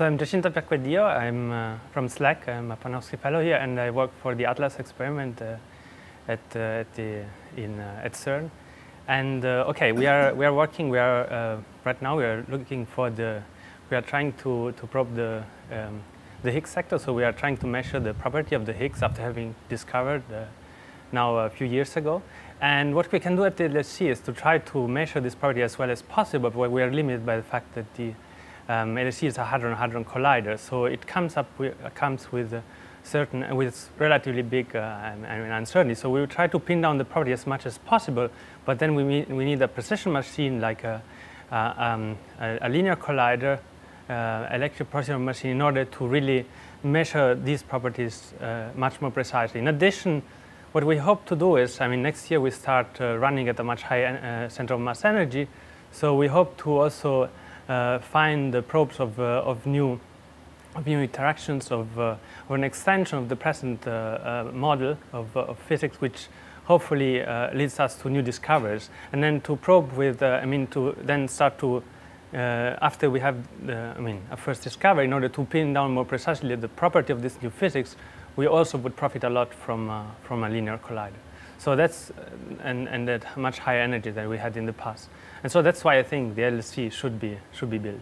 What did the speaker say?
So I'm Giacinto Piacquadio. I'm uh, from SLAC. I'm a Panofsky Fellow here, and I work for the Atlas experiment uh, at, uh, at, the, in, uh, at CERN. And uh, okay, we are, we are working, we are, uh, right now we are looking for the, we are trying to, to probe the, um, the Higgs sector. So we are trying to measure the property of the Higgs after having discovered now a few years ago. And what we can do at the LHC is to try to measure this property as well as possible, but we are limited by the fact that the um, LHC is a hadron-hadron collider, so it comes up with, uh, comes with certain with relatively big uh, uncertainty. So we will try to pin down the property as much as possible, but then we need, we need a precision machine like a, uh, um, a, a, linear collider, uh, electron positron machine, in order to really measure these properties uh, much more precisely. In addition, what we hope to do is, I mean, next year we start uh, running at a much higher center of mass energy, so we hope to also uh, find the probes of, uh, of new of new interactions of, uh, of, an extension of the present model of, of, physics, which hopefully leads us to new discoveries. And then to probe with, I mean, to then start to uh, after we have, the, I mean, a first discovery, in order to pin down more precisely the property of this new physics, we also would profit a lot from, uh, from a linear collider. So that's, and, and at much higher energy than we had in the past. And so that's why I think the ILC should be, should be built.